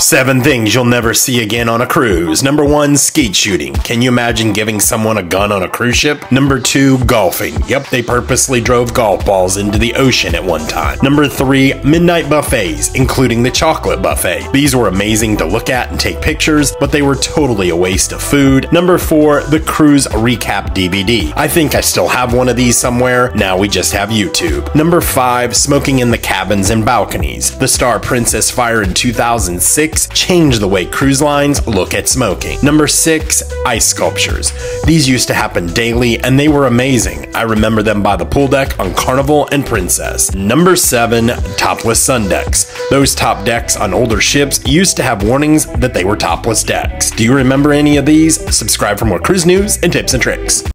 Seven things you'll never see again on a cruise. Number one, skeet shooting. Can you imagine giving someone a gun on a cruise ship? Number two, golfing. Yep, they purposely drove golf balls into the ocean at one time. Number three, midnight buffets, including the chocolate buffet. These were amazing to look at and take pictures, but they were totally a waste of food. Number four, the cruise recap DVD. I think I still have one of these somewhere. Now we just have YouTube. Number five, smoking in the cabins and balconies. The Star Princess fire in 2006 change the way cruise lines look at smoking. Number six, ice sculptures. These used to happen daily and they were amazing. I remember them by the pool deck on Carnival and Princess. Number seven, topless sun decks. Those top decks on older ships used to have warnings that they were topless decks. Do you remember any of these? Subscribe for more cruise news and tips and tricks.